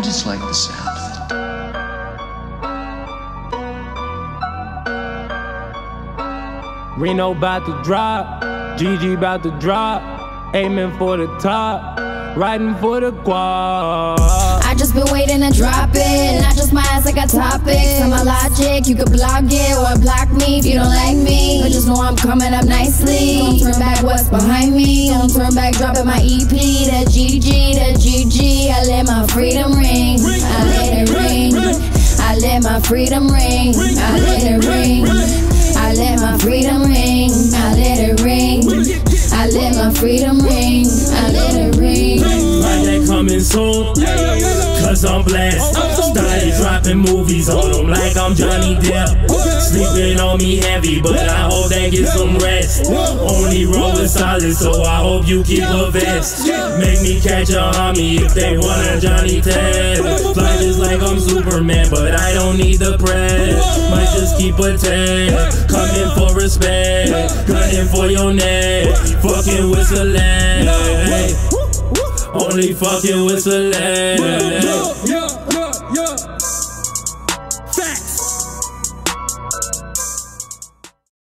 just like the sound of it. Reno about to drop, GG about to drop, aiming for the top, riding for the quad. I just been waiting to drop it. Not just my ass, I got topics. On my logic, you could block it or block me if you don't like me. But just know I'm coming up nicely. Don't turn back what's behind me. Don't turn back, dropping my EP. That GG, that GG. I let my freedom freedom ring. I let it ring. I let my freedom ring. I let it ring. I let my freedom ring. I let it ring. Project coming soon, cause I'm blessed. Started dropping movies on them like I'm Johnny Depp. Sleeping on me heavy, but I hope they get some rest. Only rolling solid, so I hope you keep a vest. Make me catch a homie if they want a Johnny Test. Fly just like I'm Superman, but I don't need the press. Might just keep a 10. Coming for respect, gunning for your neck. Fucking with Celeste. Only fucking with Celeste.